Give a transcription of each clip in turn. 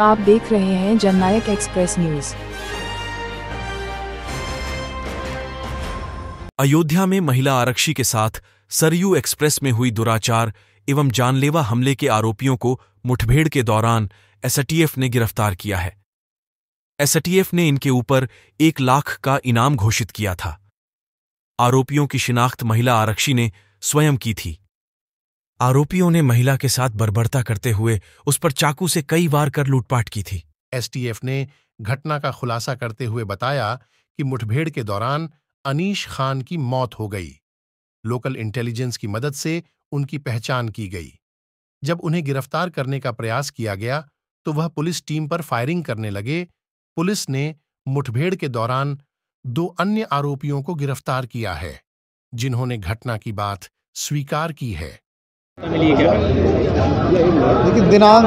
आप देख रहे हैं जननायक एक्सप्रेस न्यूज़। अयोध्या में महिला आरक्षी के साथ सरयू एक्सप्रेस में हुई दुराचार एवं जानलेवा हमले के आरोपियों को मुठभेड़ के दौरान एसटीएफ ने गिरफ़्तार किया है। एसटीएफ ने इनके ऊपर एक लाख का इनाम घोषित किया था। आरोपियों की शिनाख्त महिला आरक्षी ने स्वयं की थी। आरोपियों ने महिला के साथ बर्बरता करते हुए उस पर चाकू से कई बार कर लूटपाट की थी। एसटीएफ ने घटना का खुलासा करते हुए बताया कि मुठभेड़ के दौरान अनीश खान की मौत हो गई। लोकल इंटेलिजेंस की मदद से उनकी पहचान की गई। जब उन्हें गिरफ़्तार करने का प्रयास किया गया तो वह पुलिस टीम पर फायरिंग करने लगे। पुलिस ने मुठभेड़ के दौरान दो अन्य आरोपियों को गिरफ़्तार किया है, जिन्होंने घटना की बात स्वीकार की है। देखिए दिनांक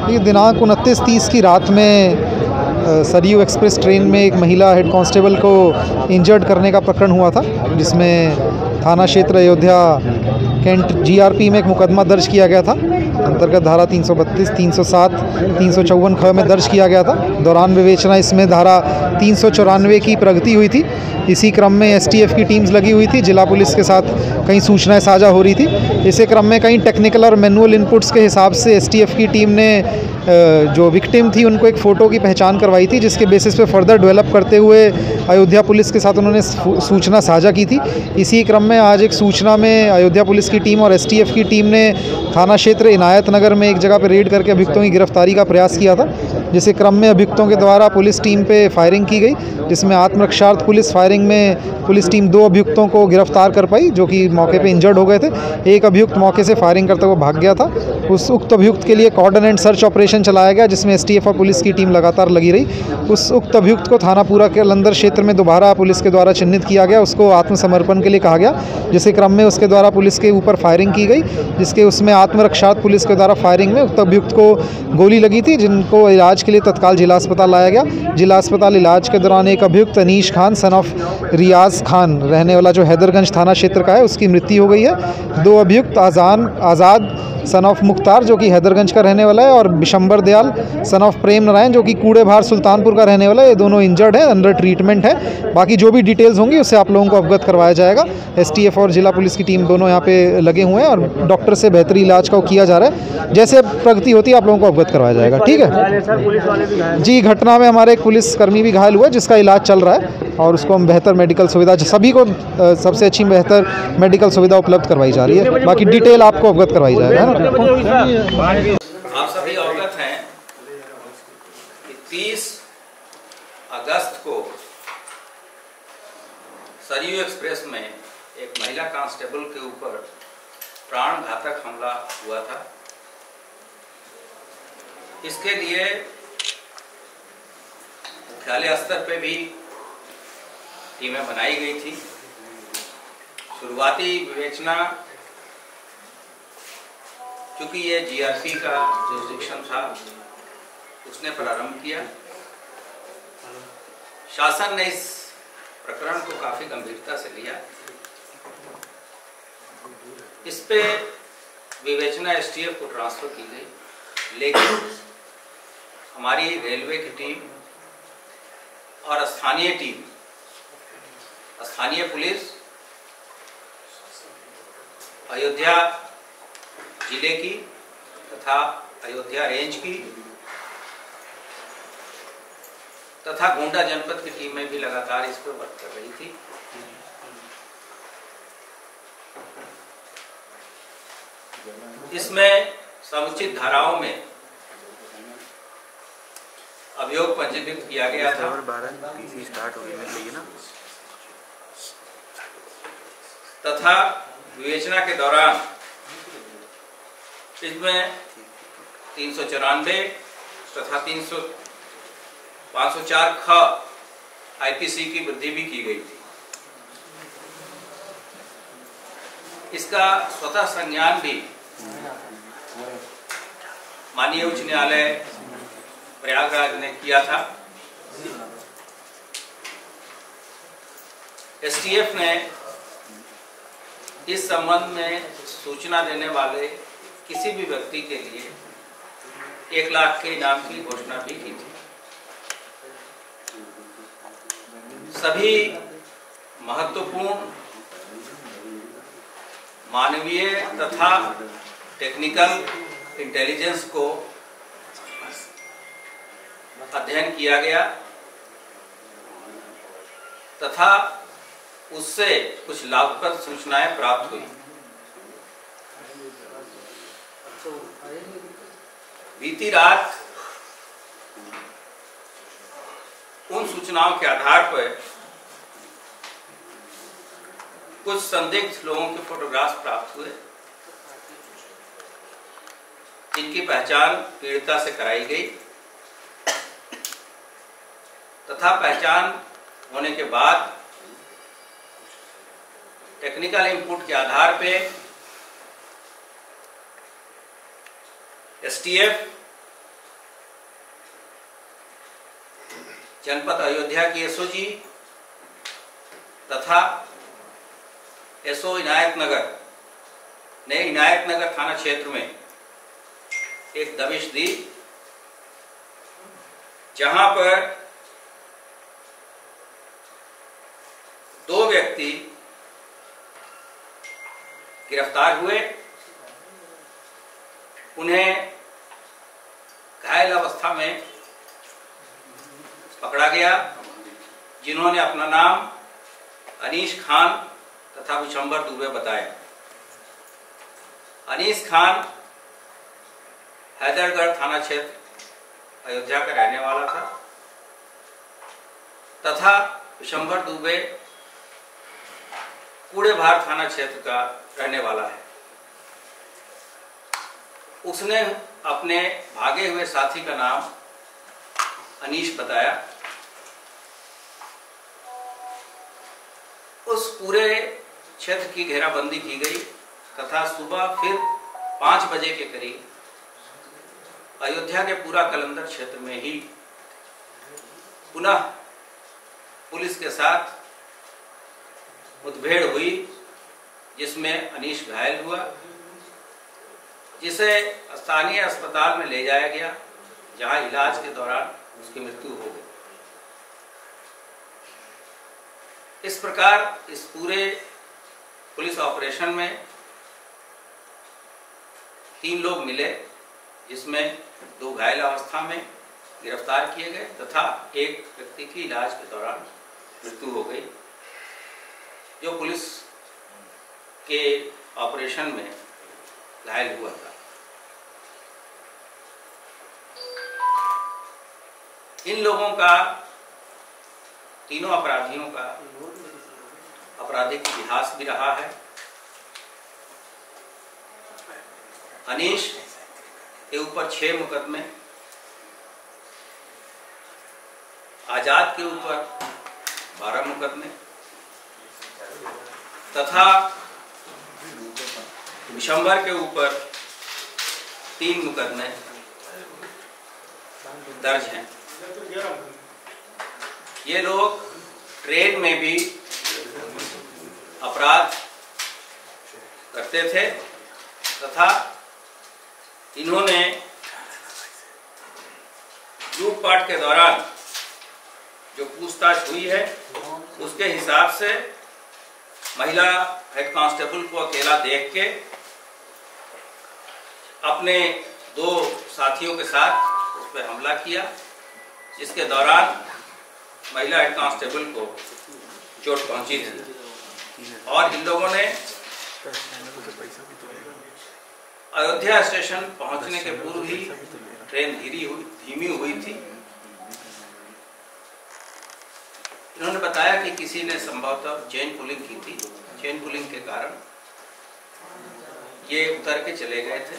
देखिए दिनांक उनतीस तीस की रात में सरयू एक्सप्रेस ट्रेन में एक महिला हेड कांस्टेबल को इंजर्ड करने का प्रकरण हुआ था जिसमें थाना क्षेत्र अयोध्या कैंट जीआरपी में एक मुकदमा दर्ज किया गया था। अंतर्गत धारा 332, 307, तीन सौ चौवन ख में दर्ज किया गया था। दौरान विवेचना इसमें धारा तीन सौ चौरानवे की प्रगति हुई थी। इसी क्रम में एसटीएफ की टीम्स लगी हुई थी। जिला पुलिस के साथ कई सूचनाएँ साझा हो रही थी। इसी क्रम में कई टेक्निकल और मैनुअल इनपुट्स के हिसाब से एसटीएफ की टीम ने जो विक्टिम थी उनको एक फ़ोटो की पहचान करवाई थी जिसके बेसिस पे फर्दर डेवलप करते हुए अयोध्या पुलिस के साथ उन्होंने सूचना साझा की थी। इसी क्रम में आज एक सूचना में अयोध्या पुलिस की टीम और एसटीएफ की टीम ने थाना क्षेत्र इनायत नगर में एक जगह पर रेड करके अभियुक्तों की गिरफ्तारी का प्रयास किया था, जिसे क्रम में अभियुक्तों के द्वारा पुलिस टीम पर फायरिंग की गई, जिसमें आत्मरक्षार्थ पुलिस फायरिंग में पुलिस टीम दो अभियुक्तों को गिरफ़्तार कर पाई, जो कि मौके पर इंजर्ड हो गए थे। एक अभियुक्त मौके से फायरिंग करते हुए भाग गया था। उस उक्त अभियुक्त के लिए कॉर्डन एंड सर्च ऑपरेशन चलाया गया, जिसमें एसटीएफ और पुलिस की टीम लगातार लगी रही। उस उक्त अभियुक्त को थानापुरा के लंदर क्षेत्र में दोबारा पुलिस के द्वारा चिन्हित किया गया, उसको आत्मसमर्पण के लिए कहा गया जिसके क्रम में उसके द्वारा पुलिस के ऊपर फायरिंग की गई, जिसके उसमें आत्मरक्षात पुलिस के द्वारा फायरिंग में उक्त अभियुक्त को गोली लगी थी, जिनको इलाज के लिए तत्काल जिला अस्पताल लाया गया। जिला अस्पताल इलाज के दौरान एक अभियुक्त अनीश खान सन ऑफ़ रियाज खान, रहने वाला जो हैदरगंज थाना क्षेत्र का है, उसकी मृत्यु हो गई है। दो अभियुक्त आजान, आज़ाद सन ऑफ़ मुख्तार जो कि हैदरगंज का रहने वाला है, और बिशंबर दयाल सन ऑफ़ प्रेम नारायण, जो कि कूड़े भार सुल्तानपुर का रहने वाला है। ये दोनों इंजर्ड है अंडर ट्रीटमेंट है। बाकी जो भी डिटेल्स होंगी, उससे आप लोगों को अवगत करवाया जाएगा। एसटीएफ और जिला पुलिस की टीम दोनों यहाँ पे लगे हुए हैं, और डॉक्टर से बेहतरी इलाज का किया जा रहा है। जैसे प्रगति होती है, आप लोगों को अवगत करवाया जाएगा। ठीक है? जी, घटना में हमारे एक पुलिसकर्मी भी घायल हुआ है, जिसका इलाज चल रहा है, और उसको हम बेहतर मेडिकल सुविधा, सभी को सबसे अच्छी बेहतर मेडिकल सुविधा उपलब्ध करवाई जा रही है। बाकी डिटेल आपको अवगत करवाई जाएगा आप सभी अवगत हैं कि 30 अगस्त को सरयू एक्सप्रेस में एक महिला कांस्टेबल के ऊपर प्राण घातक हमला हुआ था। इसके लिए मुख्यालय स्तर पे भी टीमें बनाई गई थी। शुरुआती विवेचना क्योंकि ये जीआरपी का जो शिक्षण था, उसने प्रारंभ किया। शासन ने इस प्रकरण को काफ़ी गंभीरता से लिया। इस पे विवेचना एसटीएफ को ट्रांसफ़र की गई। लेकिन हमारी रेलवे की टीम और स्थानीय टीम स्थानीय पुलिस, अयोध्या ज़िले की तथा अयोध्या रेंज की तथा गोंडा जनपद की टीमें भी लगातार इस पर वर्क कर रही थी। इसमें समुचित धाराओं में अभियोग पंजीकृत किया गया था। तथा विवेचना के दौरान इसमें तीन सौ चौरानवे, तथा तीन सौ पाँच सौ चार ख आईपीसी की वृद्धि भी की गई थी। इसका स्वतः संज्ञान भी माननीय उच्च न्यायालय प्रयागराज ने किया था। एसटीएफ ने इस संबंध में सूचना देने वाले किसी भी व्यक्ति के लिए एक लाख के इनाम की घोषणा भी की थी। सभी महत्वपूर्ण मानवीय तथा टेक्निकल इंटेलिजेंस को अध्ययन किया गया तथा उससे कुछ लाभप्रद सूचनाएँ प्राप्त हुई। बीती रात उन सूचनाओं के आधार पर कुछ संदिग्ध लोगों के फोटोग्राफ्स प्राप्त हुए। जिनकी पहचान पीड़िता से कराई गई। तथा पहचान होने के बाद टेक्निकल इनपुट के आधार पे एसटीएफ जनपद अयोध्या की एसओजी तथा एसओ इनायत नगर ने इनायत नगर थाना क्षेत्र में एक दबिश दी, जहाँ पर दो व्यक्ति गिरफ़्तार हुए। उन्हें घायल अवस्था में पकड़ा गया, जिन्होंने अपना नाम अनीश खान तथा विशंबर दुबे बताया अनीस खान हैदरगढ़ थाना क्षेत्र, अयोध्या का रहने वाला था, तथा विशंबर दुबे कूड़े भार थाना क्षेत्र का रहने वाला है। उसने अपने भागे हुए साथी का नाम अनीश बताया। उस पूरे क्षेत्र की घेराबंदी की गई, तथा सुबह फिर पाँच बजे के करीब अयोध्या के पूरा कलंदर क्षेत्र में ही पुनः पुलिस के साथ मुठभेड़ हुई, जिसमें अनीश घायल हुआ। जिसे स्थानीय अस्पताल में ले जाया गया, जहाँ इलाज के दौरान उसकी मृत्यु हो गई। इस प्रकार इस पूरे पुलिस ऑपरेशन में तीन लोग मिले, जिसमें दो घायल अवस्था में गिरफ़्तार किए गए तथा एक व्यक्ति की इलाज के दौरान मृत्यु हो गई। जो पुलिस के ऑपरेशन में घायल हुआ था। इन लोगों का, तीनों अपराधियों का आपराधिक इतिहास भी रहा है। अनीश के ऊपर छह मुकदमे। आज़ाद के ऊपर बारह मुकदमे। तथा विशंबर के ऊपर तीन मुकदमे दर्ज हैं। ये लोग ट्रेन में भी अपराध करते थे तथा इन्होंने लूटपाट के दौरान जो पूछताछ हुई है, उसके हिसाब से महिला हेड कांस्टेबल को अकेला देख के अपने दो साथियों के साथ उस पर हमला किया। जिसके दौरान महिला हेड कांस्टेबल को चोट पहुँची थी। और इन लोगों ने अयोध्या स्टेशन पहुँचने के पूर्व ही ट्रेन धीरी हुई, धीमी हुई थी। इन्होंने बताया कि किसी ने संभवतः चेन पुलिंग की थी। चेन पुलिंग के कारण ये उतर के चले गए थे।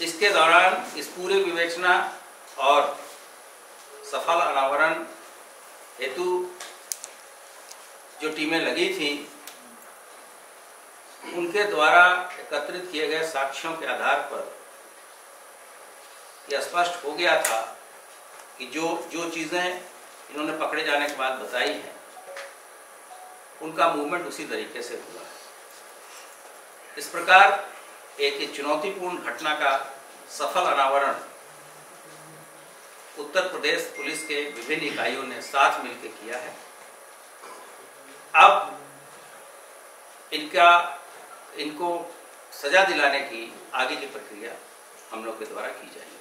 इसके दौरान इस पूरे विवेचना और सफल अनावरण हेतु जो टीमें लगी थी, उनके द्वारा एकत्रित किए गए साक्ष्यों के आधार पर यह स्पष्ट हो गया था कि जो जो चीज़ें इन्होंने पकड़े जाने के बाद बताई हैं, उनका मूवमेंट उसी तरीके से हुआ है। इस प्रकार एक चुनौतीपूर्ण घटना का सफल अनावरण उत्तर प्रदेश पुलिस के विभिन्न इकाइयों ने साथ मिलकर किया है। अब इनका, इनको सजा दिलाने की आगे की प्रक्रिया हम लोग के द्वारा की जाएगी।